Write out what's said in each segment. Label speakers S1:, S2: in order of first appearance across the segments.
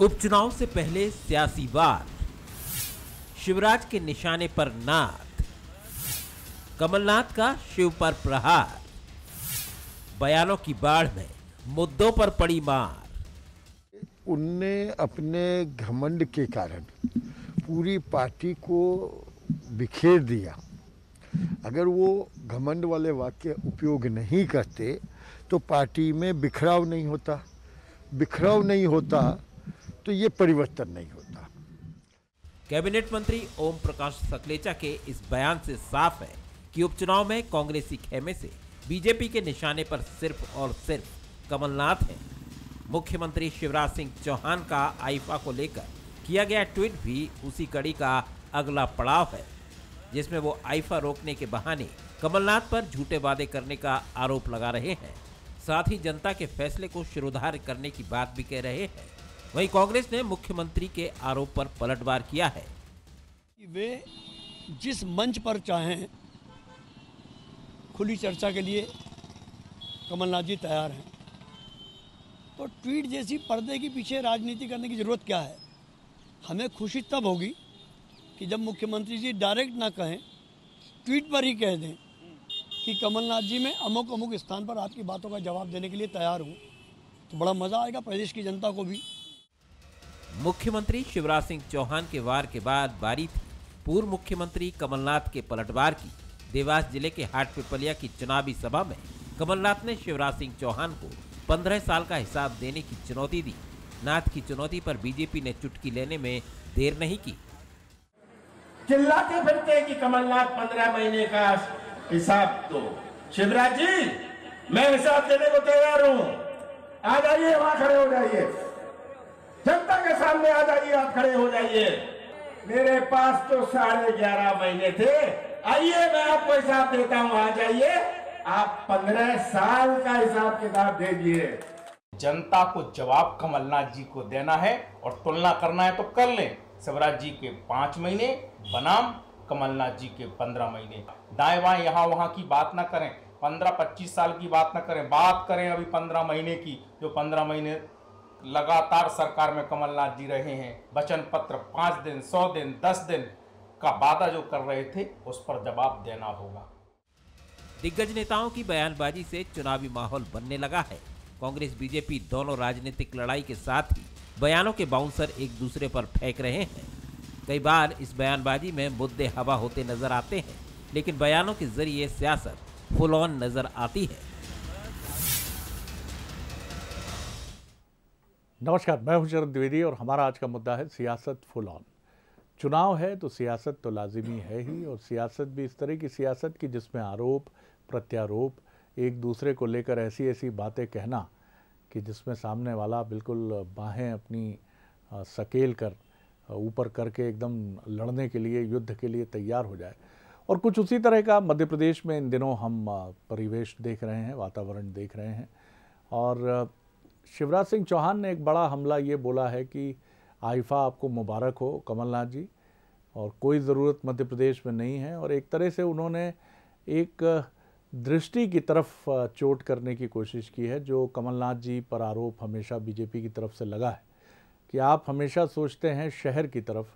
S1: उपचुनाव से पहले सियासी वार। शिवराज के निशाने पर नाथ कमलनाथ का शिव पर प्रहार। बयानों की बाढ़ में मुद्दों पर पड़ी मार।
S2: उनने अपने घमंड के कारण पूरी पार्टी को बिखेर दिया। अगर वो घमंड वाले वाक्य उपयोग नहीं करते तो पार्टी में बिखराव नहीं होता। बिखराव नहीं होता तो ये परिवर्तन नहीं होता।
S1: कैबिनेट मंत्री ओम प्रकाश सकलेचा के इस बयान से साफ़ है कि उपचुनाव में कांग्रेसी खेमे से बीजेपी के निशाने पर सिर्फ़ और सिर्फ़ कमलनाथ हैं। मुख्यमंत्री शिवराज सिंह चौहान का आईफा को लेकर किया गया ट्वीट भी उसी कड़ी का अगला पड़ाव है, जिसमें वो आईफा रोकने के बहाने कमलनाथ पर झूठे वादे करने का आरोप लगा रहे हैं। साथ ही जनता के फैसले को शिरोधार्य करने की बात भी कह रहे हैं। वहीं कांग्रेस ने मुख्यमंत्री के आरोप पर पलटवार किया है।
S3: कि वे जिस मंच पर चाहें, खुली चर्चा के लिए कमलनाथ जी तैयार हैं। तो ट्वीट जैसी पर्दे के पीछे राजनीति करने की ज़रूरत क्या है? हमें खुशी तब होगी कि जब मुख्यमंत्री जी डायरेक्ट ना कहें, ट्वीट पर ही कह दें कि कमलनाथ जी मैं अमुक अमुक स्थान पर आपकी बातों का जवाब देने के लिए तैयार हूँ। तो बड़ा मज़ा आएगा प्रदेश की जनता को भी।
S1: मुख्यमंत्री शिवराज सिंह चौहान के वार के बाद बारी थी। पूर्व मुख्यमंत्री कमलनाथ के पलटवार की, देवास ज़िले के हाट पिपलिया की चुनावी सभा में कमलनाथ ने शिवराज सिंह चौहान को पंद्रह साल का हिसाब देने की चुनौती दी। नाथ की चुनौती पर बीजेपी ने चुटकी लेने में देर नहीं की।
S4: चिल्लाते फिरते कि कमलनाथ पंद्रह महीने का हिसाब दो। शिवराज जी, मैं हिसाब देने को तैयार हूँ। आ जाइए, वहाँ खड़े हो जाइए। जनता के सामने आ जाइए, आप खड़े हो जाइए। मेरे पास तो साढ़े ग्यारह महीने थे। आइए, मैं आपको हिसाब देता हूँ, आ जाइए। आप पंद्रह साल का हिसाब किताब भेजिए
S5: जनता को जवाब कमलनाथ जी को देना है और तुलना करना है तो कर लें। शिवराज जी के पाँच महीने, बनाम कमलनाथ जी के पंद्रह महीने। दाएँ बाएँ यहाँ वहाँ की बात ना करें। पंद्रह पच्चीस साल की बात ना करें। बात करें अभी पंद्रह महीने की। जो पंद्रह महीने लगातार सरकार में कमलनाथ जी रहे हैं, वचन पत्र पाँच दिन, सौ दिन, दस दिन का वादा जो कर रहे थे, उस पर जवाब देना होगा।
S1: दिग्गज नेताओं की बयानबाजी से चुनावी माहौल बनने लगा है। कांग्रेस, बीजेपी दोनों राजनीतिक लड़ाई के साथ ही बयानों के बाउंसर एक दूसरे पर फेंक रहे हैं। कई बार इस बयानबाजी में मुद्दे हवा होते नज़र आते हैं, लेकिन बयानों के ज़रिए सियासत फुल ऑन नज़र आती है।
S6: नमस्कार, मैं हूँ शरद द्विवेदी और हमारा आज का मुद्दा है सियासत फुल ऑन चुनाव है तो सियासत तो लाजिमी है ही और सियासत भी इस तरह की सियासत की जिसमें आरोप, प्रत्यारोप, एक दूसरे को लेकर ऐसी ऐसी बातें कहना कि जिसमें सामने वाला बिल्कुल बाहें अपनी सकेल कर ऊपर करके एकदम लड़ने के लिए, युद्ध के लिए तैयार हो जाए। और कुछ उसी तरह का मध्य प्रदेश में इन दिनों हम परिवेश देख रहे हैं, वातावरण देख रहे हैं। और शिवराज सिंह चौहान ने एक बड़ा हमला ये बोला है कि आइफा आपको मुबारक हो कमलनाथ जी और कोई ज़रूरत मध्य प्रदेश में नहीं है। और एक तरह से उन्होंने एक दृष्टि की तरफ़ चोट करने की कोशिश की है जो कमलनाथ जी पर आरोप हमेशा बीजेपी की तरफ़ से लगा है कि आप हमेशा सोचते हैं शहर की तरफ़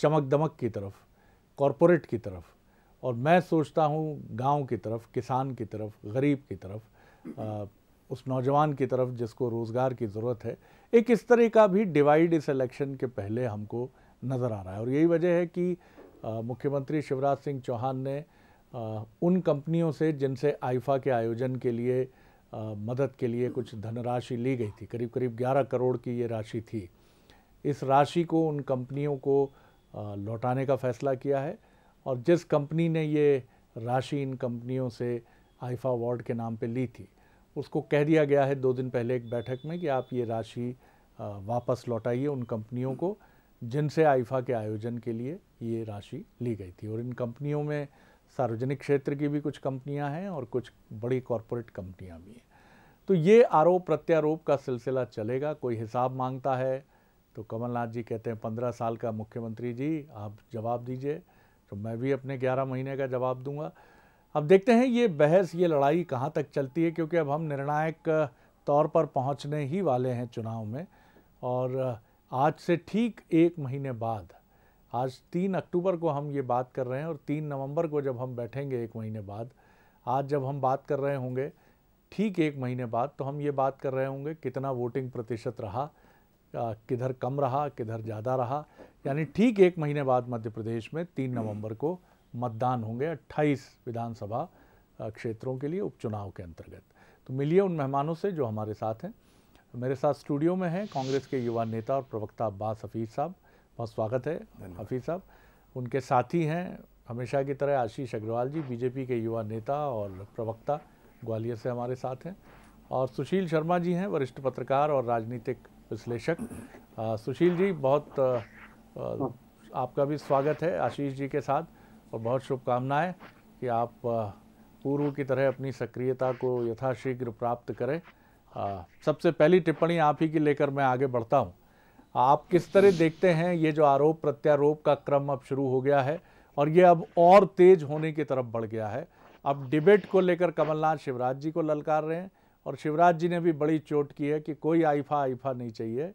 S6: चमक दमक की तरफ़ कॉरपोरेट की तरफ़ और मैं सोचता हूँ गाँव की तरफ़ किसान की तरफ़ गरीब की तरफ़ आ, उस नौजवान की तरफ़ जिसको रोज़गार की ज़रूरत है एक इस तरह का भी डिवाइड इस इलेक्शन के पहले हमको नज़र आ रहा है। और यही वजह है कि मुख्यमंत्री शिवराज सिंह चौहान ने आ, उन कंपनियों से जिनसे आइफा के आयोजन के लिए आ, मदद के लिए कुछ धनराशि ली गई थी करीब करीब 11 करोड़ की ये राशि थी। इस राशि को उन कंपनियों को लौटाने का फैसला किया है और जिस कंपनी ने ये राशि इन कंपनियों से आइफा अवार्ड के नाम पे ली थी उसको कह दिया गया है दो दिन पहले एक बैठक में कि आप ये राशि वापस लौटाइए उन कंपनियों को जिनसे आइफा के आयोजन के लिए ये राशि ली गई थी। और इन कंपनियों में सार्वजनिक क्षेत्र की भी कुछ कंपनियाँ हैं और कुछ बड़ी कॉरपोरेट कंपनियाँ भी हैं। तो ये आरोप प्रत्यारोप का सिलसिला चलेगा, कोई हिसाब माँगता है तो कमलनाथ जी कहते हैं, पंद्रह साल का मुख्यमंत्री जी, आप जवाब दीजिए। तो मैं भी अपने ग्यारह महीने का जवाब दूँगा। अब देखते हैं ये बहस, ये लड़ाई कहाँ तक चलती है, क्योंकि अब हम निर्णायक तौर पर पहुँचने ही वाले हैं चुनाव में। और आज से ठीक एक महीने बाद, आज तीन अक्टूबर को हम ये बात कर रहे हैं और तीन नवंबर को जब हम बैठेंगे एक महीने बाद, आज जब हम बात कर रहे होंगे, ठीक एक महीने बाद तो हम ये बात कर रहे होंगे कितना वोटिंग प्रतिशत रहा किधर कम रहा, किधर ज़्यादा रहा। यानी ठीक एक महीने बाद मध्य प्रदेश में तीन नवंबर को मतदान होंगे अट्ठाईस विधानसभा क्षेत्रों के लिए उपचुनाव के अंतर्गत। तो मिलिए उन मेहमानों से जो हमारे साथ हैं। मेरे साथ स्टूडियो में हैं कांग्रेस के युवा नेता और प्रवक्ता अब्बास हफीज़ साहब। बहुत स्वागत है हफीज़ साहब। उनके साथी हैं हमेशा की तरह आशीष अग्रवाल जी बीजेपी के युवा नेता और प्रवक्ता ग्वालियर से हमारे साथ हैं। और सुशील शर्मा जी हैं वरिष्ठ पत्रकार और राजनीतिक विश्लेषक। सुशील जी बहुत आ, आपका भी स्वागत है आशीष जी के साथ। और बहुत शुभकामनाएँ कि आप पूर्व की तरह अपनी सक्रियता को यथाशीघ्र प्राप्त करें। सबसे पहली टिप्पणी आप ही की लेकर मैं आगे बढ़ता हूँ। आप किस तरह देखते हैं? ये जो आरोप, प्रत्यारोप का क्रम अब शुरू हो गया है और ये अब और तेज होने की तरफ़ बढ़ गया है। अब डिबेट को लेकर कमलनाथ शिवराज जी को ललकार रहे हैं और शिवराज जी ने भी बड़ी चोट की है कि कोई आइफा आइफा नहीं चाहिए।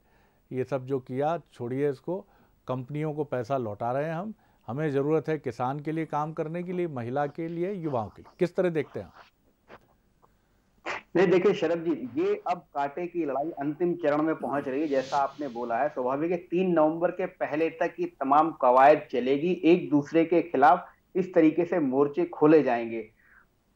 S6: ये सब जो किया, छोड़िए इसको। कंपनियों को पैसा लौटा रहे हैं हम। हमें ज़रूरत है किसान के लिए काम करने के लिए, महिला के लिए, युवाओं के लिए। किस तरह देखते हैं
S7: नहीं, देखिए, शरद जी, ये अब कांटे की लड़ाई अंतिम चरण में पहुँच रही है, जैसा आपने बोला है। स्वाभाविक है, तीन नवंबर के पहले तक ये तमाम कवायद चलेगी, एक दूसरे के खिलाफ इस तरीके से मोर्चे खोले जाएँगे।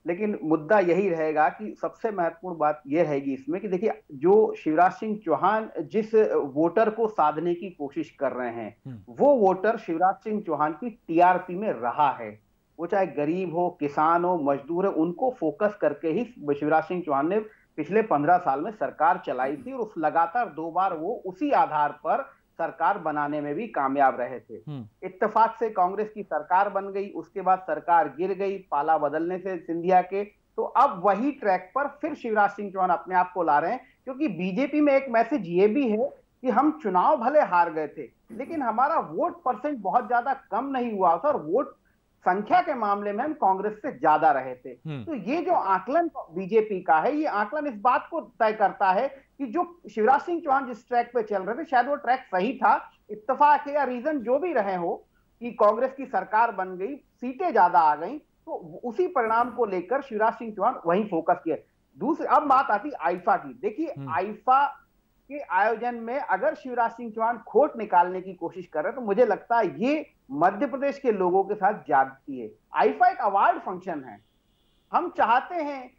S7: लेकिन मुद्दा यही रहेगा कि सबसे महत्वपूर्ण बात यह रहेगी इसमें कि देखिए जो शिवराज सिंह चौहान जिस वोटर को साधने की कोशिश कर रहे हैं हम्म। वो वोटर शिवराज सिंह चौहान की टीआरपी में रहा है वो चाहे गरीब हो किसान हो मजदूर है उनको फोकस करके ही शिवराज सिंह चौहान ने पिछले पंद्रह साल में सरकार चलाई थी और उस लगातार दो बार वो उसी आधार पर सरकार बनाने में भी कामयाब रहे थे हम्म। इत्तेफाक से कांग्रेस की सरकार बन गई उसके बाद सरकार गिर गई पाला बदलने से सिंधिया के तो अब वही ट्रैक पर फिर शिवराज सिंह चौहान अपने आप को ला रहे हैं क्योंकि बीजेपी में एक मैसेज ये भी है कि हम चुनाव भले हार गए थे लेकिन हमारा वोट परसेंट बहुत ज़्यादा कम नहीं हुआ था और वोट संख्या के मामले में हम कांग्रेस से ज़्यादा रहे थे हम्म। तो ये जो आकलन बीजेपी का है ये आकलन इस बात को तय करता है कि जो शिवराज सिंह चौहान जिस ट्रैक पे चल रहे थे शायद वो ट्रैक सही था। इत्तेफाक है या रीजन जो भी रहे हो कि कांग्रेस की सरकार बन गई सीटें ज़्यादा आ गई तो उसी परिणाम को लेकर शिवराज सिंह चौहान वही फोकस किया दूसरी अब बात आती आईफा की। देखिए हम्म। आईफा के आयोजन में अगर शिवराज सिंह चौहान खोट निकालने की कोशिश कर रहे तो मुझे लगता है ये मध्य प्रदेश के लोगों के साथ जागती है आईफा एक अवार्ड फ़ंक्शन है। हम चाहते हैं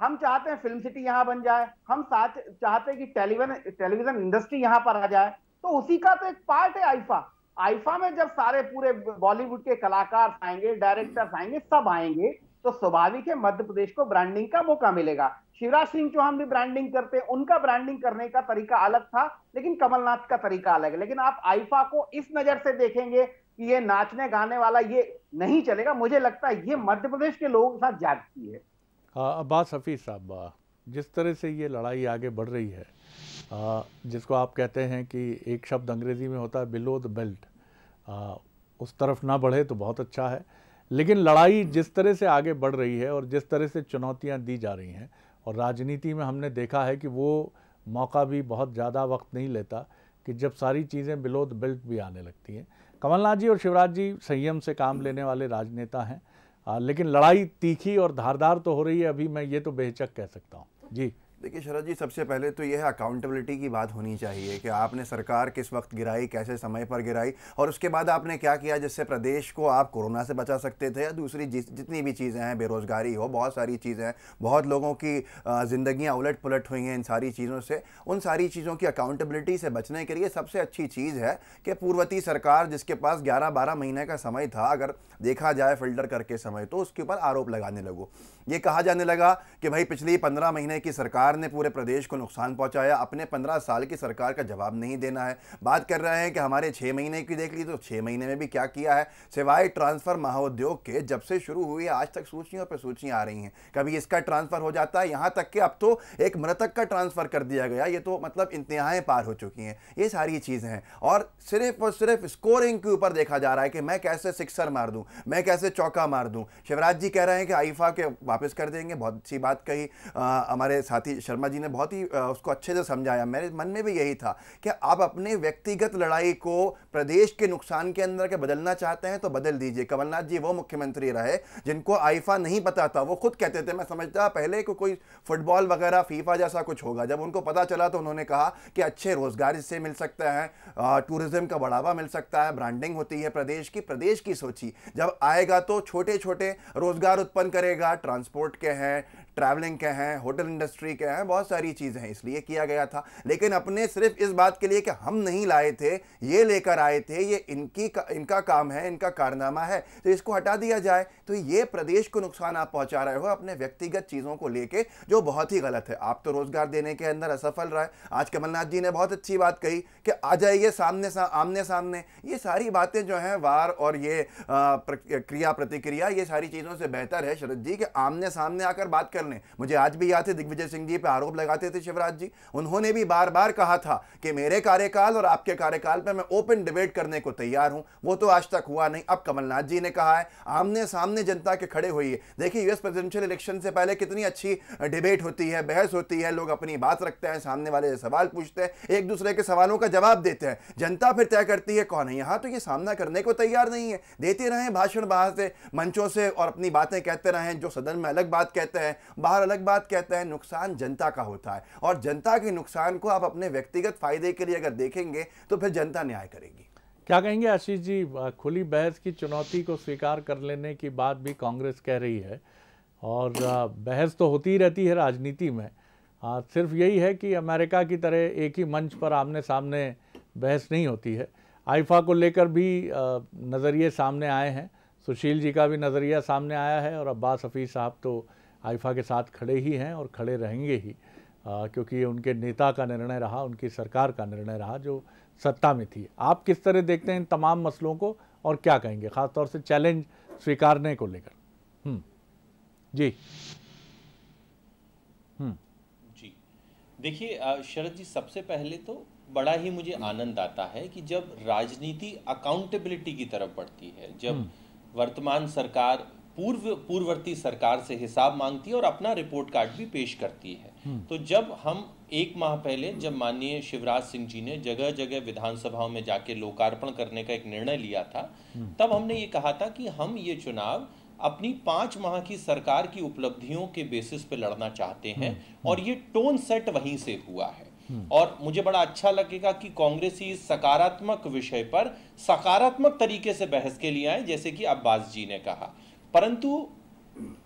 S7: हम चाहते हैं फ़िल्म सिटी यहाँ बन जाए, हम साथ चाहते हैं कि टेलीविज़न टेलीविज़न इंडस्ट्री यहाँ पर आ जाए तो उसी का तो एक पार्ट है आईफा। आईफा में जब सारे पूरे बॉलीवुड के कलाकार आएँगे डायरेक्टर्स आएँगे, सब आएँगे तो स्वाभाविक है मध्य प्रदेश को ब्रांडिंग का मौका मिलेगा। शिवराज सिंह चौहान भी ब्रांडिंग करते, उनका ब्रांडिंग करने का तरीका अलग था, लेकिन कमलनाथ का तरीका अलग है। लेकिन आप आईफा को इस नज़र से देखेंगे कि ये नाचने गाने वाला ये नहीं चलेगा। मुझे लगता है ये मध्य प्रदेश के लोगों के साथ जागती है।
S6: अब्बास हफीज साहब जिस तरह से ये लड़ाई आगे बढ़ रही है आ, जिसको आप कहते हैं कि एक शब्द अंग्रेज़ी में होता है बिलो द बेल्ट उस तरफ़ ना बढ़े तो बहुत अच्छा है। लेकिन लड़ाई जिस तरह से आगे बढ़ रही है और जिस तरह से चुनौतियाँ दी जा रही हैं और राजनीति में हमने देखा है कि वो मौका भी बहुत ज़्यादा वक्त नहीं लेता कि जब सारी चीज़ें बिलो द बेल्ट भी आने लगती हैं। कमलनाथ जी और शिवराज जी संयम से काम लेने वाले राजनेता हैं। लेकिन लड़ाई तीखी और धारदार तो हो रही है, अभी मैं ये तो बेहचक कह सकता हूँ। जी।
S8: देखिए शरद जी, सबसे पहले तो यह अकाउंटेबिलिटी की बात होनी चाहिए कि आपने सरकार किस वक्त गिराई, कैसे समय पर गिराई और उसके बाद आपने क्या किया जिससे प्रदेश को आप कोरोना से बचा सकते थे या दूसरी जितनी भी चीज़ें हैं, बेरोज़गारी हो, बहुत सारी चीज़ें हैं, बहुत लोगों की ज़िंदियाँ उलट पुलट हुई हैं इन सारी चीज़ों से। उन सारी चीज़ों की अकाउंटेबिलिटी से बचने के लिए सबसे अच्छी चीज़ है कि पूर्वती सरकार जिसके पास ग्यारह बारह महीने का समय था, अगर देखा जाए फ़िल्टर करके समय तो उसके ऊपर आरोप लगाने लगो। ये कहा जाने लगा कि भाई पिछली पंद्रह महीने की सरकार ने पूरे प्रदेश को नुकसान पहुँचाया, अपने पंद्रह साल की सरकार का जवाब नहीं देना है। बात कर रहे हैं कि हमारे छः महीने की देख ली तो छः महीने में भी क्या किया है? सिवाय ट्रांसफ़र महाउद्योग के, जब से शुरू हुई आज तक सूचियों पर सूचियाँ आ रही हैं। कभी इसका ट्रांसफ़र हो जाता है, यहाँ तक कि अब तो एक मृतक का ट्रांसफ़र कर दिया गया, ये तो मतलब इंतहाएँ पार हो चुकी हैं। ये सारी चीज़ें हैं। और सिर्फ़ और सिर्फ़ स्कोरिंग के ऊपर देखा जा रहा है कि मैं कैसे सिक्सर मार दूँ, मैं कैसे चौका मार दूँ। शिवराज जी कह रहे हैं कि आईफा के वापस कर देंगे, बहुत अच्छी बात कही। हमारे साथी शर्मा जी ने बहुत ही उसको अच्छे से समझाया। मेरे मन में भी यही था कि आप अपने व्यक्तिगत लड़ाई को प्रदेश के नुकसान के अंदर के बदलना चाहते हैं तो बदल दीजिए। कमलनाथ जी वो मुख्यमंत्री रहे, जिनको आईफा नहीं पता था। वो खुद कहते थे, मैं समझता पहले को कोई फुटबॉल वगैरह, फीफा जैसा कुछ होगा। जब उनको पता चला तो उन्होंने कहा कि अच्छे रोज़गार इससे मिल सकते हैं टूरिज़्म का बढ़ावा मिल सकता है, ब्रांडिंग होती है प्रदेश की प्रदेश की सोची। जब आएगा तो छोटे छोटे रोज़गार उत्पन्न करेगा, ट्रांसपोर्ट के हैं ट्रैवलिंग के हैं होटल इंडस्ट्री के हैं बहुत सारी चीज़ें हैं इसलिए किया गया था। लेकिन अपने सिर्फ़ इस बात के लिए कि हम नहीं लाए थे ये लेकर आए थे ये इनकी का, इनका काम है इनका कारनामा है तो इसको हटा दिया जाए। तो ये प्रदेश को नुकसान आप पहुँचा रहे हो अपने व्यक्तिगत चीज़ों को लेके जो बहुत ही गलत है। आप तो रोज़गार देने के अंदर असफल रहे। आज कमलनाथ जी ने बहुत अच्छी बात कही कि आ जाइए सामने सा, आमने सामने। ये सारी बातें जो हैं वार और ये क्रिया प्रतिक्रिया ये सारी चीज़ों से बेहतर है। शरद जी कि आमने सामने आकर बात कर करने मुझे आज भी याद है, दिग्विजय सिंह जी पे आरोप लगाते थे शिवराज जी। उन्होंने भी बार बार कहा था कि मेरे कार्यकाल और आपके कार्यकाल पे मैं ओपन डिबेट करने को तैयार हूँ। वो तो आज तक हुआ नहीं। अब कमलनाथ जी ने कहा है, आमने सामने जनता के खड़े हुई देखिए यूएस प्रेसिडेंशियल इलेक्शन से पहले कितनी अच्छी डिबेट होती है, बहस होती है, लोग अपनी बात रखते हैं, सामने वाले सवाल पूछते हैं, एक दूसरे के सवालों का जवाब देते हैं। जनता फिर तय करती है, कौन है यहाँ? तो ये सामना करने को तैयार नहीं है। देते रहे, भाषण बाहर से मंचों से और अपनी बातें कहते रहें, जो सदन में अलग बात कहते हैं बाहर अलग बात कहते हैं नुकसान जनता का होता है। और जनता के नुकसान को आप अपने व्यक्तिगत फ़ायदे के लिए अगर देखेंगे तो फिर जनता न्याय करेगी।
S6: क्या कहेंगे आशीष जी खुली बहस की चुनौती को स्वीकार कर लेने की बात भी कांग्रेस कह रही है। और बहस तो होती ही रहती है राजनीति में। आ, सिर्फ़ यही है कि अमेरिका की तरह एक ही मंच पर आमने सामने बहस नहीं होती है। आइफा को लेकर भी नज़रिए सामने आए हैं। सुशील जी का भी नज़रिया सामने आया है और अब्बास हफीज़ साहब तो आइफा के साथ खड़े ही हैं और खड़े रहेंगे ही आ, क्योंकि ये उनके नेता का निर्णय रहा उनकी सरकार का निर्णय रहा जो सत्ता में थी। आप किस तरह देखते हैं इन तमाम मसलों को और क्या कहेंगे ख़ासतौर से चैलेंज स्वीकारने को लेकर? हम्म, जी।
S9: हम्म। जी। देखिए शरद जी सबसे पहले तो बड़ा ही मुझे आनंद आता है कि जब राजनीति अकाउंटेबिलिटी की तरफ़ बढ़ती है जब हम्म। वर्तमान सरकार पूर्व पूर्ववर्ती सरकार से हिसाब मांगती है और अपना रिपोर्ट कार्ड भी पेश करती है हम्म। तो जब हम एक माह पहले जब माननीय शिवराज सिंह जी ने जगह जगह विधानसभाओं में जाके लोकार्पण करने का एक निर्णय लिया था हम्म। तब हमने ये कहा था कि हम ये चुनाव अपनी पाँच माह की सरकार की उपलब्धियों के बेसिस पे लड़ना चाहते हैं हम्म। और ये टोन सेट वहीं से हुआ है और मुझे बड़ा अच्छा लगेगा कि कांग्रेस इस सकारात्मक विषय पर सकारात्मक तरीके से बहस के लिए आए जैसे कि अब्बास जी ने कहा परंतु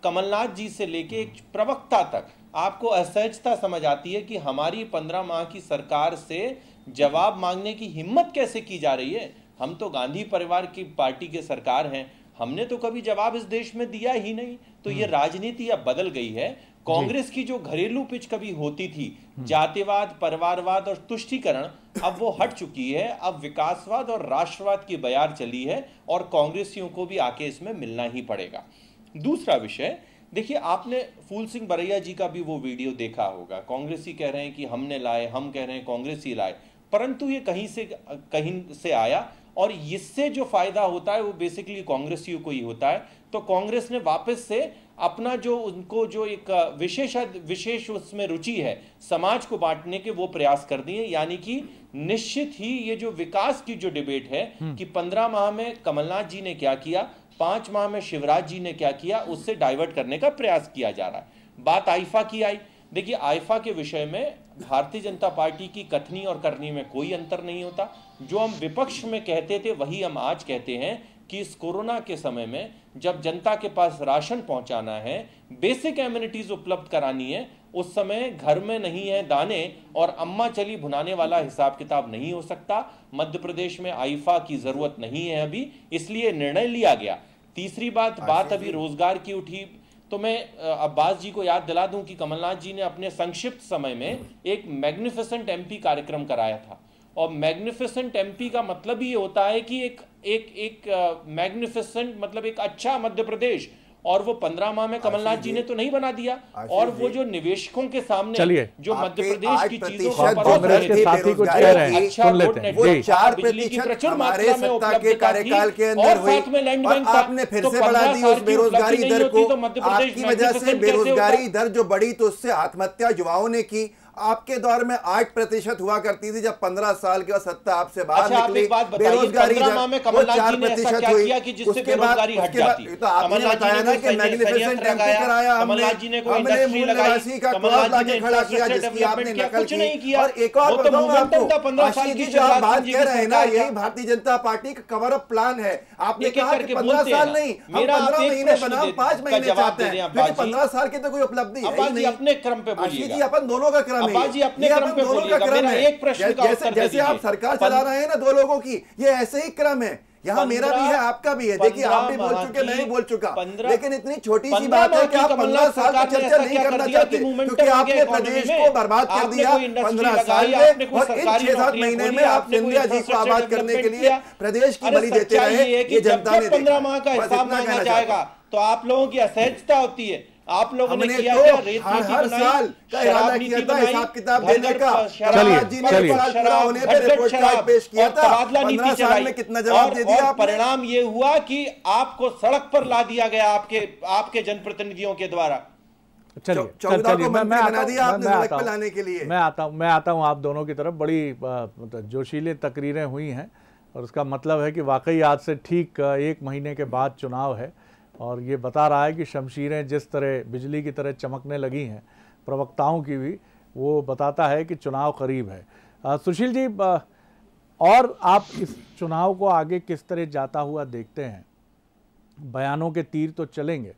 S9: कमलनाथ जी से लेके एक प्रवक्ता तक आपको असहजता समझ आती है कि हमारी पंद्रह माह की सरकार से जवाब मांगने की हिम्मत कैसे की जा रही है? हम तो गांधी परिवार की पार्टी के सरकार हैं। हमने तो कभी जवाब इस देश में दिया ही नहीं। तो ये हम्म। राजनीति अब बदल गई है। कांग्रेस की जो घरेलू पिच कभी होती थी। जातिवाद, परिवारवाद और तुष्टिकरण, अब वो हट चुकी है, अब विकासवाद और राष्ट्रवाद की बयार चली है और कांग्रेसियों को भी आके इसमें मिलना ही पड़ेगा। दूसरा विषय, देखिए, आपने फूल सिंह बरैया जी का भी वो वीडियो देखा होगा। कांग्रेसी कह रहे हैं कि हमने लाए, हम कह रहे हैं कांग्रेस ही लाए। परंतु ये कहीं से कहीं से आया और इससे जो फ़ायदा होता है, वो बेसिकली कांग्रेसियों को ही होता है। तो कांग्रेस ने वापस से अपना जो उनको जो एक विशेष विशेष उसमें रुचि है समाज को बांटने के वो प्रयास कर दिए यानी कि निश्चित ही ये जो विकास की जो डिबेट है हम्म। कि पंद्रह माह में कमलनाथ जी ने क्या किया पाँच माह में शिवराज जी ने क्या किया उससे डाइवर्ट करने का प्रयास किया जा रहा है। बात आइफा की आई। देखिए आइफा के विषय में भारतीय जनता पार्टी की कथनी और करनी में कोई अंतर नहीं होता। जो हम विपक्ष में कहते थे वही हम आज कहते हैं कि इस कोरोना के समय में जब जनता के पास राशन पहुंचाना है बेसिक एम्यूनिटीज उपलब्ध करानी है उस समय घर में नहीं है दाने और अम्मा चली भुनाने वाला हिसाब किताब नहीं हो सकता। मध्य प्रदेश में आईफा की ज़रूरत नहीं है अभी इसलिए निर्णय लिया गया। तीसरी बात बात अभी रोज़गार की उठी। तो मैं अब्बास जी को याद दिला दूँ कि कमलनाथ जी ने अपने संक्षिप्त समय में एक मैग्निफिसेंट एमपी कार्यक्रम कराया था। और मैग्निफिसेंट एमपी का मतलब ये होता है कि एक एक एक मैग्निफिसेंट uh, मतलब एक अच्छा मध्य प्रदेश। और वो पंद्रह माह में कमलनाथ जी ने तो नहीं बना दिया। और वो
S8: जो।
S9: निवेशकों के सामने
S6: चलिए।
S9: जो मध्य प्रदेश की चीज़ों
S6: कांग्रेस के साथी कुछ कह रहे हैं।
S9: अच्छा
S6: लेते हैं।
S8: वो चार
S9: बिजली की
S8: प्रतिशत
S9: प्रचुर मात्रा में उपलब्धता
S8: कार्यकाल के अंदर
S9: और साथ में लैंड बैंक
S8: आपने फिर
S9: तो
S8: से बढ़ा दी उस बेरोजगारी दर को।
S9: तो मध्य प्रदेश
S8: आपकी वजह से
S9: 90% कैसे होता?
S8: बेरोजगारी दर जो बढ़ी तो उससे आत्महत्या युवाओं ने की। आपके दौर में आठ प्रतिशत हुआ करती थी जब पंद्रह साल के बाद सत्ता आपसे बाहर
S9: अच्छा,
S8: निकली।
S9: बताइए,
S8: बेरोजगारी
S9: 15
S8: दर
S9: माह में
S8: वो
S9: कमलनाथ
S8: चार प्रतिशत हुई
S9: किया कि जिससे
S8: उसके बाद उसके बाद तो आपने बताया
S9: ना
S8: कि मैग्निफिसेंट एमपी कराया हमने हमने मूल निवासी का क्लॉज लाके खड़ा किया जिसकी आपने नकल की। और एक और
S9: तो
S8: बताऊँ आपको
S9: 15
S8: आशीष जी जो आप बात कह रहे हैं ना यही भारतीय जनता पार्टी का कवर अप प्लान है। आपने कहा कि पंद्रह साल नहीं हम पंद्रह महीने बनाम पाँच महीने चाहते हैं। पंद्रह साल की तो कोई उपलब्धि है
S9: अपने क्रम पे
S8: आशीष जी अपन दोनों का क्रम है
S9: अब्बास जी अपने क्रम पे
S8: दोनों का क्रम है।
S9: एक प्रश्न का
S8: जैसे जैसे आप सरकार चला रहे हैं ना दो लोगों की ये ऐसे ही क्रम है। यहाँ मेरा भी है आपका भी है। देखिए आप भी बोल चुके मैं भी बोल चुका। लेकिन इतनी छोटी सी बात है कि आप पंद्रह साल की चर्चा नहीं करना चाहते क्योंकि आपने प्रदेश को बर्बाद कर दिया पंद्रह साल में और इन छह सात महीने में आप सिंधिया जी को आबाद करने के लिए प्रदेश की बलि देते रहे
S9: ये है
S8: जनता ने
S9: पंद्रह माह का हिसाब मांगा जाएगा तो आप लोगों की असहजता होती है। आप लोगों ने किया
S8: तो
S9: क्या?
S8: हर हर साल का इरादा किया था हिसाब किताब देने का।
S6: चलिए, चलिए।
S8: होने पे रिपोर्ट कार्ड पेश किया था। पंद्रह साल में कितना जवाब दे दिया
S9: परिणाम ये हुआ कि आपको सड़क पर ला दिया गया आपके आपके जनप्रतिनिधियों के द्वारा।
S6: चलिए चलिए मैं मैं आता हूँ मैं-
S8: आपने
S6: मैं
S8: सड़क
S6: आता हूँ।
S8: लाने के लिए।
S6: मैं आता हूँ मैं आता हूँ आप दोनों की तरफ़ बड़ी मतलब जोशीले तकरीरें हुई हैं और उसका मतलब है कि वाकई आज से ठीक एक महीने के बाद चुनाव है। और ये बता रहा है कि शमशीरें जिस तरह बिजली की तरह चमकने लगी हैं प्रवक्ताओं की भी वो बताता है कि चुनाव करीब है। आ, सुशील जी आ, और आप इस चुनाव को आगे किस तरह जाता हुआ देखते हैं? बयानों के तीर तो चलेंगे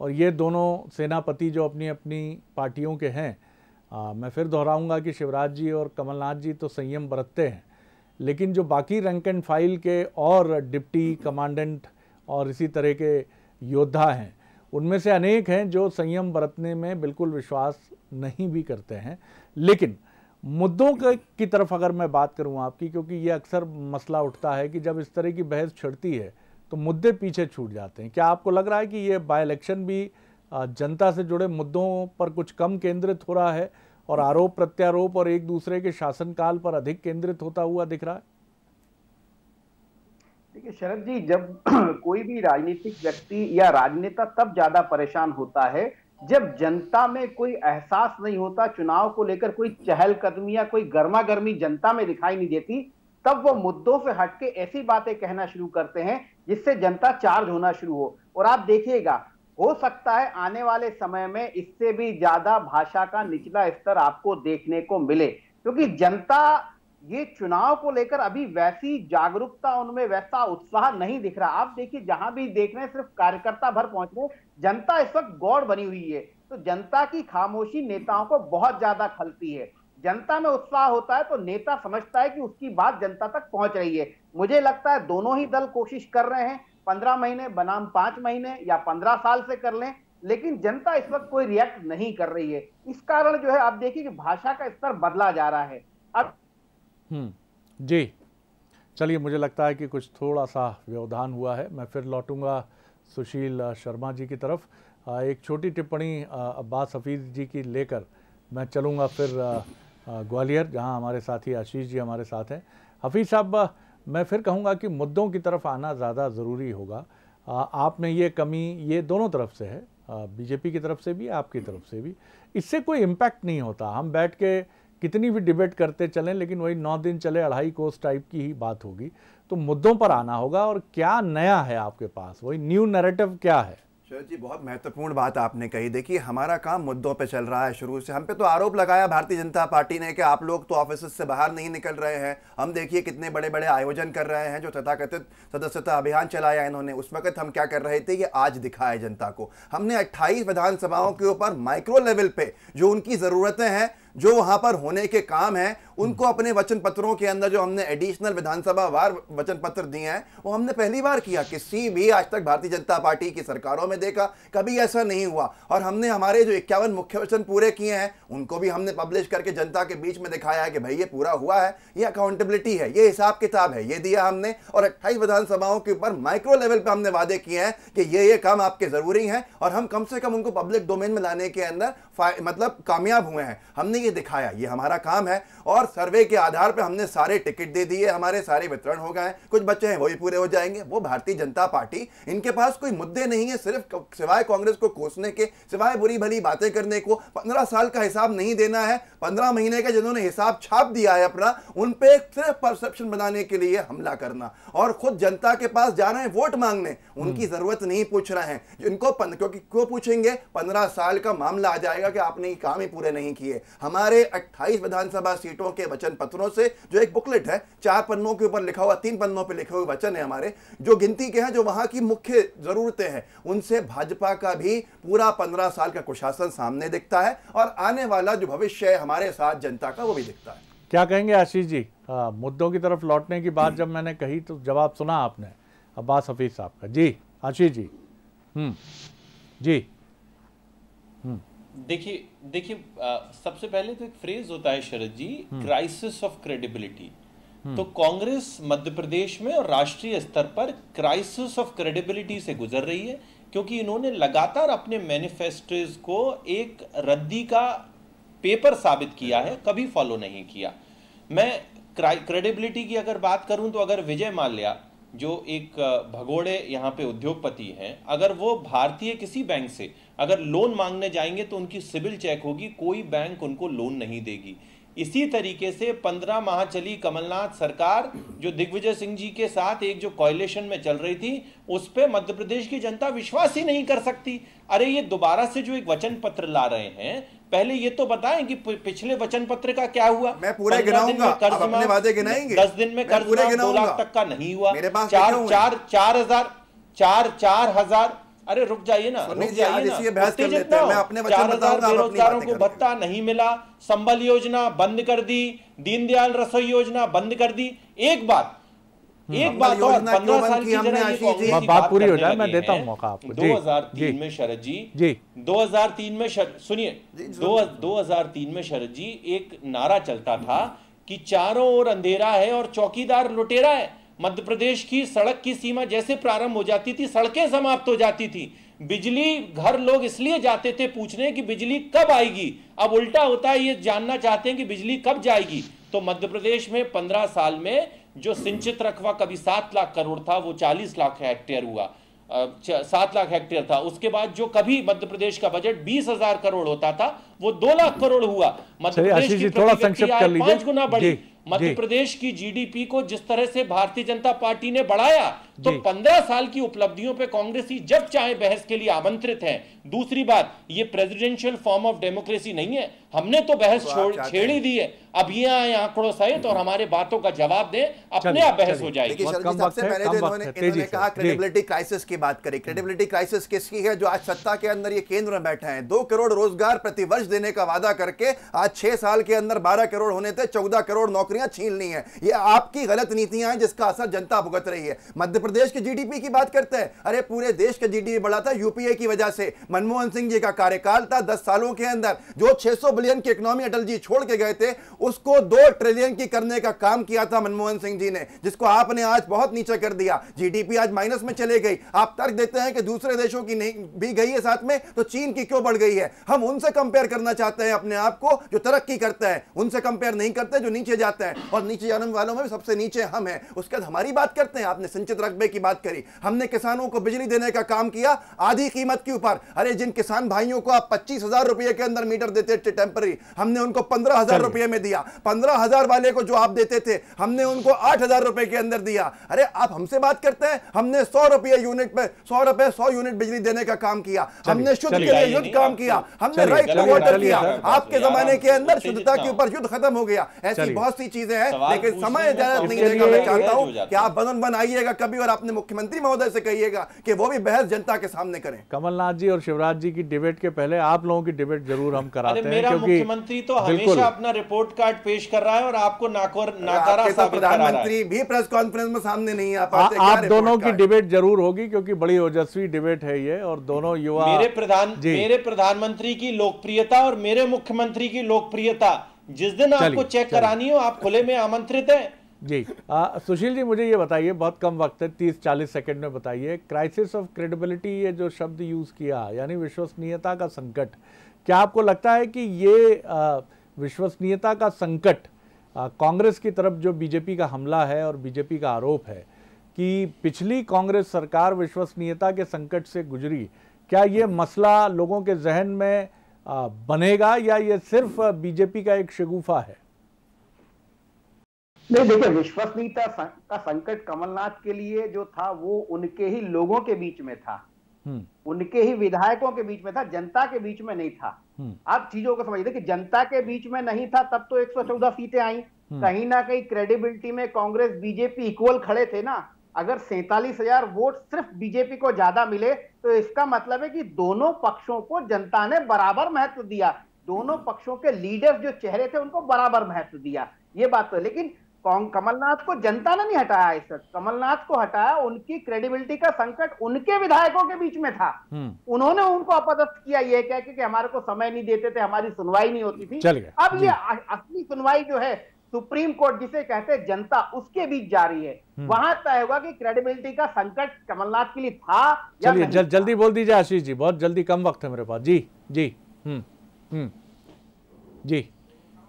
S6: और ये दोनों सेनापति जो अपनी अपनी पार्टियों के हैं आ, मैं फिर दोहराऊँगा कि शिवराज जी और कमलनाथ जी तो संयम बरतते हैं लेकिन जो बाकी रैंक एंड फ़ाइल के और डिप्टी कमांडेंट और इसी तरह के योद्धा हैं। उनमें से अनेक हैं जो संयम बरतने में बिल्कुल विश्वास नहीं भी करते हैं। लेकिन मुद्दों के, की तरफ़ अगर मैं बात करूँ आपकी, क्योंकि ये अक्सर मसला उठता है कि जब इस तरह की बहस छिड़ती है तो मुद्दे पीछे छूट जाते हैं। क्या आपको लग रहा है कि ये बाई इलेक्शन भी जनता से जुड़े मुद्दों पर कुछ कम केंद्रित हो रहा है और आरोप प्रत्यारोप और एक दूसरे के शासनकाल पर अधिक केंद्रित होता हुआ दिख रहा है?
S7: देखिए, शरद जी, जब कोई भी राजनीतिक व्यक्ति या राजनेता तब ज़्यादा परेशान होता है जब जनता में कोई एहसास नहीं होता, चुनाव को लेकर कोई चहलकदमी या कोई गर्मा गर्मी जनता में दिखाई नहीं देती, तब वो मुद्दों से हटके ऐसी बातें कहना शुरू करते हैं जिससे जनता चार्ज होना शुरू हो। और आप देखिएगा, हो सकता है आने वाले समय में इससे भी ज़्यादा भाषा का निचला स्तर आपको देखने को मिले, क्योंकि जनता ये चुनाव को लेकर अभी वैसी जागरूकता, उनमें वैसा उत्साह नहीं दिख रहा। आप देखिए, जहाँ भी देख रहे हैं, सिर्फ़ कार्यकर्ता भर पहुँच रहे जनता इस वक्त गौड़ बनी हुई है। तो जनता की खामोशी नेताओं को बहुत ज़्यादा खलती है। जनता में उत्साह होता है तो नेता समझता है कि उसकी बात जनता तक पहुँच रही है। मुझे लगता है दोनों ही दल कोशिश कर रहे हैं, पंद्रह महीने बनाम पाँच महीने या पंद्रह साल से कर लें, लेकिन जनता इस वक्त कोई रिएक्ट नहीं कर रही है। इस कारण जो है, आप देखिए कि भाषा का स्तर बदला जा रहा है। अब
S6: जी। चलिए, मुझे लगता है कि कुछ थोड़ा सा व्यवधान हुआ है। मैं फिर लौटूँगा सुशील शर्मा जी की तरफ़। एक छोटी टिप्पणी अब्बास हफीज़ जी की लेकर मैं चलूँगा फिर ग्वालियर, जहाँ हमारे साथी आशीष जी हमारे साथ हैं। हफीज़ साहब, मैं फिर कहूँगा कि मुद्दों की तरफ़ आना ज़्यादा ज़रूरी होगा। आप में ये कमी ये दोनों तरफ़ से है। बीजेपी की तरफ़ से भी, आपकी तरफ़ से भी। इससे कोई इम्पैक्ट नहीं होता। हम बैठ के कितनी भी डिबेट करते चलें, लेकिन वही नौ दिन चले, अढ़ाई कोस टाइप की ही बात होगी। तो मुद्दों पर आना होगा और क्या नया है आपके पास? वही न्यू नैरेटिव क्या है?
S8: शरद जी, बहुत महत्वपूर्ण बात आपने कही। देखिए, हमारा काम मुद्दों पे चल रहा है शुरू से। हम पे तो आरोप लगाया भारतीय जनता पार्टी ने कि आप लोग तो ऑफ़िस से बाहर नहीं निकल रहे हैं। हम देखिए कितने बड़े बड़े आयोजन कर रहे हैं, जो तथाकथित सदस्यता अभियान चलाया इन्होंने। उस वक्त हम क्या कर रहे थे, ये आज दिखाया जनता को। हमने 28 विधानसभाओं के ऊपर माइक्रो लेवल पे जो उनकी ज़रूरतें हैं जो वहाँ पर होने के काम है, उनको अपने वचन पत्रों के अंदर जो हमने एडिशनल विधानसभा वार वचन पत्र दिए हैं, वो हमने पहली बार किया। किसी भी आज तक भारतीय जनता पार्टी की सरकारों में देखा, कभी ऐसा नहीं हुआ। और हमने हमारे जो इक्यावन मुख्य वचन पूरे किए हैं, उनको भी हमने पब्लिश करके जनता के बीच में दिखाया है कि भाई ये पूरा हुआ है, ये अकाउंटेबिलिटी है, ये हिसाब किताब है, ये दिया हमने। और अट्ठाईस विधानसभाओं के ऊपर माइक्रो लेवल पर हमने वादे किए हैं कि ये ये काम आपके ज़रूरी हैं और हम कम से कम उनको पब्लिक डोमेन में लाने के अंदर मतलब कामयाब हुए हैं। हमने ये दिखाया। ये हमारा काम है और सर्वे के आधार पर हमने सारे टिकट दे दिए हमारे सारे वितरण हो गए। कुछ बच्चे हैं वही पूरे हो जाएँगे। वो भारतीय जनता पार्टी इनके पास कोई मुद्दे नहीं है सिर्फ़ सिवाय कांग्रेस को कोसने के सिवाय बुरी भली बातें करने को। पंद्रह साल का हिसाब नहीं देना है। पंद्रह महीने का जिन्होंने हिसाब छाप दिया है अपना उन पे सिर्फ़ परसेप्शन बनाने के लिए हमला करना। और खुद जनता के पास जा रहे हैं वोट मांगने उनकी हम्म। ज़रूरत नहीं पूछ रहे हैं। जिनको क्योंकि क्यों पूछेंगे? पंद्रह साल का मामला आ जाएगा कि आपने काम ही पूरे नहीं किए। हमारे अट्ठाईस विधानसभा सीटों के वचन पत्रों से जो एक बुकलेट है चार पन्नों के ऊपर लिखा हुआ तीन पन्नों पर लिखे हुए वचन है हमारे जो गिनती के हैं जो वहाँ की मुख्य जरूरतें हैं उनसे भाजपा का भी पूरा पंद्रह साल का कुशासन सामने दिखता है और आने वाला जो भविष्य है हमारे साथ जनता का वो भी दिखता है।
S6: क्या कहेंगे आशीष जी? आ, मुद्दों की तरफ़ लौटने की बात जब मैंने कही तो जवाब सुना आपने। अब्बास हफीज साहब का। जी आशीष जी। हम्म जी।
S9: हम्म। देखिए देखिए सबसे पहले तो एक फ्रेज होता है Sharad ji crisis of credibility तो कांग्रेस मध्य प्रदेश में और राष्ट्रीय स्तर पर क्राइसिस ऑफ़ क्रेडिबिलिटी से गुजर रही है क्योंकि इन्होंने लगातार अपने मैनिफेस्टोज को एक रद्दी का पेपर साबित किया है कभी फॉलो नहीं किया। मैं क्रेडिबिलिटी की अगर बात करूँ तो अगर विजय माल्या जो एक भगोड़े यहाँ पे उद्योगपति हैं, अगर वो भारतीय किसी बैंक से, अगर लोन मांगने जाएँगे तो उनकी सिविल चेक होगी, कोई बैंक उनको लोन नहीं देगी। इसी तरीके से पंद्रह माह चली कमलनाथ सरकार, जो दिग्विजय सिंह जी के साथ एक जो कॉयलेशन में चल रही थी, उस पर मध्य प्रदेश की जनता विश्वास ही नहीं कर सकती। अरे ये दोबारा से जो एक वचन पत्र ला रहे हैं पहले ये तो बताएँ कि पिछले वचन पत्र का क्या हुआ?
S8: मैं पूरे गिनाऊँगा कर्ज अपने वादे गिनाएँगे।
S9: दस दिन में कर्ज दो लाख तक का नहीं हुआ। मेरे पास चार चार चार हज़ार चार चार हज़ार अरे रुक जाइए ना रुक जाइए ना। मैं अपने चार हज़ार बेरोजगारों को भत्ता नहीं मिला संबल योजना बंद कर दी दीनदयाल रसोई योजना बंद कर दी। एक बात। एक बात और पंद्रह साल की? जरा
S6: बात पूरी हो जाए मैं देता हूँ। मौका आपको।
S9: दो हज़ार तीन में शरद जी जी। दो हज़ार तीन में सुनिए दो हज़ार तीन में शरद जी एक नारा चलता था कि चारों ओर अंधेरा है और चौकीदार लुटेरा है। मध्य प्रदेश की सड़क की सीमा जैसे प्रारंभ हो जाती थी सड़कें समाप्त हो जाती थी। बिजली घर लोग इसलिए जाते थे पूछने कि बिजली कब आएगी? अब उल्टा होता है ये जानना चाहते हैं कि बिजली कब जाएगी। तो मध्य प्रदेश में पंद्रह साल में जो सिंचित रकबा कभी सात लाख करोड़ था वो चालीस लाख हेक्टेयर हुआ। सात लाख हेक्टेयर था। उसके बाद जो कभी मध्य प्रदेश का बजट बीस हज़ार करोड़ होता था वो दो लाख करोड़ हुआ। मध्य प्रदेश की थोड़ा संक्षिप्त कर लीजिए। पाँच गुना बढ़ी। मध्य प्रदेश की जीडीपी को जिस तरह से भारतीय जनता पार्टी ने बढ़ाया तो पंद्रह साल की उपलब्धियों पे कांग्रेसी जब चाहे बहस के लिए आमंत्रित हैं। दूसरी बात ये प्रेसिडेंशियल फॉर्म ऑफ़ डेमोक्रेसी नहीं है। हमने तो बहस तो छेड़ ही। दी है। अब ये आए आंकड़ों सहित और हमारे बातों का जवाब दें अपने आप बहस हो जाएगी।
S8: सबसे पहले इन्होंने कहा क्रेडिबिलिटी क्राइसिस की बात करी। क्रेडिबिलिटी क्राइसिस किसकी है? जो आज सत्ता के अंदर ये केंद्र में बैठे हैं। दो करोड़ रोज़गार प्रतिवर्ष देने का वादा करके आज छह साल के अंदर बारह करोड़ होने थे चौदह करोड़ नौकरियाँ छीन ली है। ये आपकी गलत नीतियाँ हैं जिसका असर जनता भुगत रही है। मध्य प्रदेश की जीडीपी की बात करते हैं। अरे, पूरे देश का जीडीपी बढ़ा था यूपीए की वजह से। मनमोहन सिंह जी का कार्यकाल था दस सालों के अंदर। जो 600 बिलियन की इकोनॉमी अटल जी छोड़ के गए थे, उसको दो ट्रिलियन की करने का काम किया था मनमोहन सिंह जी ने, जिसको आपने आज बहुत नीचे कर दिया। जीडीपी आज माइनस में चले गई। आप तर्क देते हैं कि दूसरे देशों की नहीं, भी गई है साथ में तो चीन की क्यों बढ़ गई है? हम उनसे कंपेयर करना चाहते हैं अपने आप को, जो तरक्की करते हैं। उनसे कंपेयर नहीं करते, जो नीचे जाते हैं। और नीचे जाने वालों में सबसे नीचे हम हैं। उसके बाद हमारी बात करते हैं। आपने संचित रकबे की बात करी। हमने किसानों को बिजली देने का काम किया आधी कीमत के ऊपर। अरे जिन किसान भाइयों को आप पच्चीस हज़ार रुपए के अंदर मीटर देते थे टेम्पररी हमने उनको पंद्रह हज़ार रुपए में दिया। पंद्रह हज़ार वाले को जो आप देते थे हमने उनको आठ हज़ार रुपए के अंदर दिया। अरे आप हमसे बात करते हैं? हमने सौ रुपये यूनिट पे सौ रुपए सौ यूनिट बिजली देने का काम किया। हमने शुद्ध के लिए युद्ध काम किया। हमने राइट टू वाटर किया। आपके जमाने के अंदर शुद्धता के ऊपर युद्ध खत्म हो गया। ऐसी बहुत सी चीज़ें हैं लेकिन समय इजाज़त नहीं देगा मैं चाहता हूँ कि आप बदन बन आइएगा कभी और और अपने मुख्यमंत्री महोदय से कहिएगा कि वो भी बहस जनता के सामने करें।
S6: कमलनाथ जी और शिवराज जी की डिबेट के पहले आप लोगों की डिबेट ज़रूर हम कराते हैं
S9: मेरा
S6: क्योंकि
S9: मुख्यमंत्री तो हमेशा अपना रिपोर्ट कार्ड पेश कर रहा है और आपको नाकोर नाकारा
S8: तो
S9: साबित करा रहा है।
S8: प्रधानमंत्री भी प्रेस कॉन्फ्रेंस में सामने नहीं आ, पाते
S6: आप दोनों की डिबेट ज़रूर होगी क्योंकि बड़ी ओजस्वी डिबेट है ये और दोनों युवा
S9: मेरे प्रधान मेरे प्रधानमंत्री की लोकप्रियता और मेरे मुख्यमंत्री की लोकप्रियता जिस दिन आपको चेक करानी हो आप खुले में आमंत्रित हैं।
S6: जी। आ, सुशील जी मुझे ये बताइए बहुत कम वक्त है तीस चालीस सेकंड में बताइए क्राइसिस ऑफ़ क्रेडिबिलिटी ये जो शब्द यूज़ किया यानी विश्वसनीयता का संकट क्या आपको लगता है कि ये विश्वसनीयता का संकट कांग्रेस की तरफ़ जो बीजेपी का हमला है और बीजेपी का आरोप है कि पिछली कांग्रेस सरकार विश्वसनीयता के संकट से गुजरी क्या ये मसला लोगों के जहन में आ, बनेगा या ये सिर्फ़ बीजेपी का एक शगुफा है?
S7: नहीं देखिए विश्वसनीयता का संकट कमलनाथ के लिए जो था वो उनके ही लोगों के बीच में था।
S6: हम्म।
S7: उनके ही विधायकों के बीच में था जनता के बीच में नहीं था।
S6: हम्म।
S7: आप चीज़ों को समझिए कि जनता के बीच में नहीं था तब तो 114 सीटें आई। कहीं ना कहीं क्रेडिबिलिटी में कांग्रेस बीजेपी इक्वल खड़े थे ना। अगर सैतालीस हज़ार वोट सिर्फ़ बीजेपी को ज़्यादा मिले तो इसका मतलब है कि दोनों पक्षों को जनता ने बराबर महत्व दिया। दोनों पक्षों के लीडर्स जो चेहरे थे उनको बराबर महत्व दिया। ये बात तो है। लेकिन कमलनाथ को जनता ने नहीं हटाया इस कमलनाथ को हटाया उनकी क्रेडिबिलिटी का संकट उनके विधायकों के बीच में था।
S6: हम्म।
S7: उन्होंने उनको अपदस्थ किया ये कह के कि हमारे को समय नहीं देते थे हमारी सुनवाई नहीं होती थी। अब ये असली सुनवाई जो है सुप्रीम कोर्ट जिसे कहते हैं जनता उसके बीच जा रही है। वहाँ तय होगा कि क्रेडिबिलिटी का संकट कमलनाथ के लिए था
S6: चलिए जल, जल्दी बोल दीजिए आशीष जी बहुत जल्दी कम वक्त है मेरे पास। जी जी हम्म हम्म जी।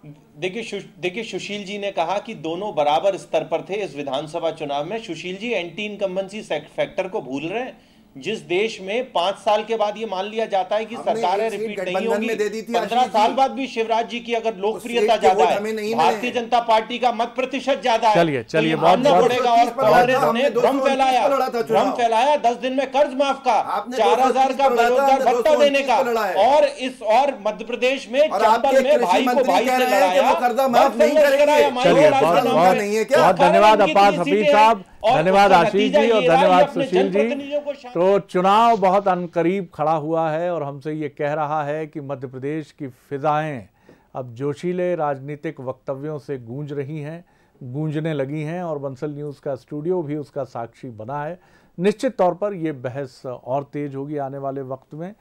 S9: देखिए देखिए सुशील जी ने कहा कि दोनों बराबर स्तर पर थे इस विधानसभा चुनाव में। Sushil ji anti incumbency factor को भूल रहे हैं। जिस देश में पाँच साल के बाद ये मान लिया जाता है कि सरकारें रिपीट नहीं होगी। पंद्रह साल बाद भी शिवराज जी की अगर लोकप्रियता ज़्यादा है भारतीय जनता पार्टी का मत प्रतिशत ज़्यादा है।
S6: चलिए,
S9: तो
S6: चलिए,
S9: पड़ेगा और
S8: 230 पर लड़ा
S9: कांग्रेस ने भ्रम फैलाया। भ्रम फैलाया दस दिन में कर्ज माफ़ का चार हज़ार का बेरोजगार भत्ता देने का। और इस और मध्य प्रदेश में चंबल में भाई को भाई से
S8: हैं
S9: लड़ाया।
S6: बहुत
S8: है?
S6: धन्यवाद अब्बास हफीज साहब। धन्यवाद आशीष जी और
S9: ये ये
S6: धन्यवाद सुशील जी। तो चुनाव बहुत अनकरीब खड़ा हुआ है और हमसे ये कह रहा है कि मध्य प्रदेश की फिजाएँ अब जोशीले राजनीतिक वक्तव्यों से गूंज रही हैं गूंजने लगी हैं और बंसल न्यूज़ का स्टूडियो भी उसका साक्षी बना है। निश्चित तौर पर यह बहस और तेज होगी आने वाले वक्त में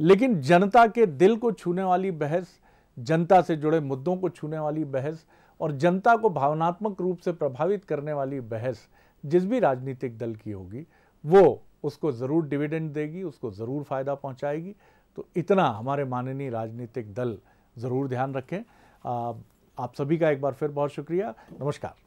S6: लेकिन जनता के दिल को छूने वाली बहस जनता से जुड़े मुद्दों को छूने वाली बहस और जनता को भावनात्मक रूप से प्रभावित करने वाली बहस जिस भी राजनीतिक दल की होगी, वो उसको ज़रूर डिविडेंड देगी, उसको ज़रूर फ़ायदा पहुंचाएगी। तो इतना हमारे माननीय राजनीतिक दल ज़रूर ध्यान रखें। आप सभी का एक बार फिर बहुत शुक्रिया। नमस्कार।